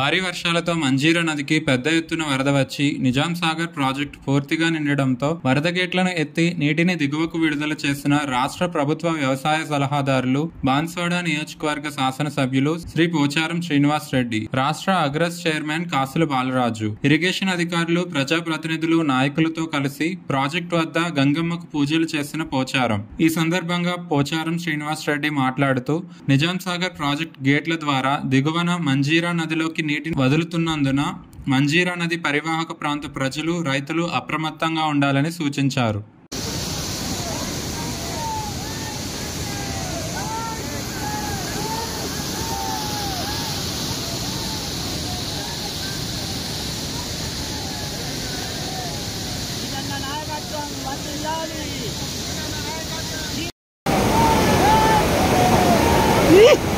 భారీ వర్షాలతో మంజీరా నదికి పెద్ద ఎత్తున వరద వచ్చి నిజాం సాగర్ ప్రాజెక్టు పూర్తిగా నిండడంతో వరద గేట్లను ఎత్తి నీటిని దిగువకు విడుదల చేసిన రాష్ట్ర ప్రభుత్వ వ్యవసాయ సలహాదారులు బాన్స్వాడ నియోజకవర్గ శాసనసభ్యులు శ్రీ పోచారం శ్రీనివాస్ రెడ్డి రాష్ట్ర అగ్రస్ చైర్మన్ కాసుల బాలరాజు ఇరిగేషన్ అధికారులు ప్రజాప్రతినిధులు నాయకులతో కలిసి ప్రాజెక్టు వద్ద గంగమ్మకు పూజలు చేసిన పోచారం. ఈ సందర్భంగా పోచారం శ్రీనివాస్ రెడ్డి మాట్లాడుతూ నిజాం సాగర్ ప్రాజెక్ట్ గేట్ల ద్వారా దిగువన మంజీరా నదిలోకి నీటిని వదులుతున్నందున మంజీరా నది పరివాహక ప్రాంత ప్రజలు రైతులు అప్రమత్తంగా ఉండాలని సూచించారు Yeah.